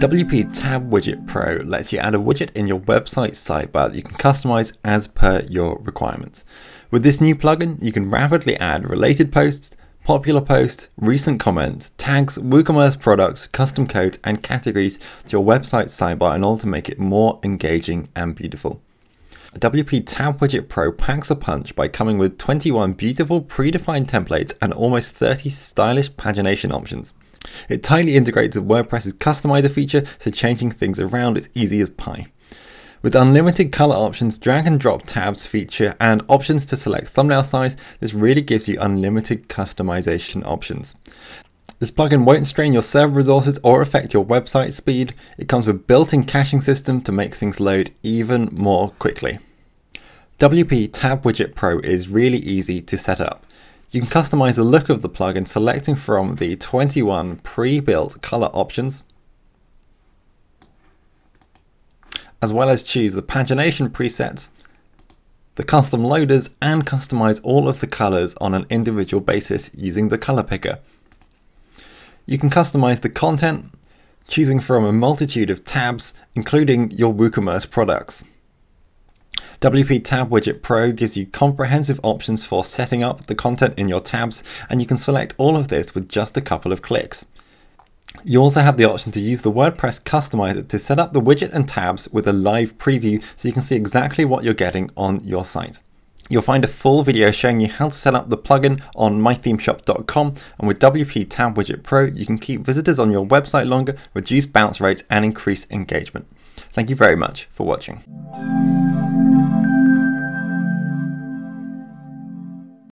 WP Tab Widget Pro lets you add a widget in your website sidebar that you can customize as per your requirements. With this new plugin, you can rapidly add related posts, popular posts, recent comments, tags, WooCommerce products, custom codes, and categories to your website sidebar in order to make it more engaging and beautiful. WP Tab Widget Pro packs a punch by coming with 21 beautiful predefined templates and almost 30 stylish pagination options. It tightly integrates with WordPress's customizer feature, so changing things around is easy as pie. With unlimited color options, drag and drop tabs feature, and options to select thumbnail size, this really gives you unlimited customization options. This plugin won't strain your server resources or affect your website speed. It comes with a built-in caching system to make things load even more quickly. WP Tab Widget Pro is really easy to set up. You can customize the look of the plugin selecting from the 21 pre-built color options, as well as choose the pagination presets, the custom loaders, and customize all of the colors on an individual basis using the color picker. You can customize the content, choosing from a multitude of tabs, including your WooCommerce products. WP Tab Widget Pro gives you comprehensive options for setting up the content in your tabs, and you can select all of this with just a couple of clicks. You also have the option to use the WordPress customizer to set up the widget and tabs with a live preview so you can see exactly what you're getting on your site. You'll find a full video showing you how to set up the plugin on mythemeshop.com and with WP Tab Widget Pro you can keep visitors on your website longer, reduce bounce rates and increase engagement. Thank you very much for watching.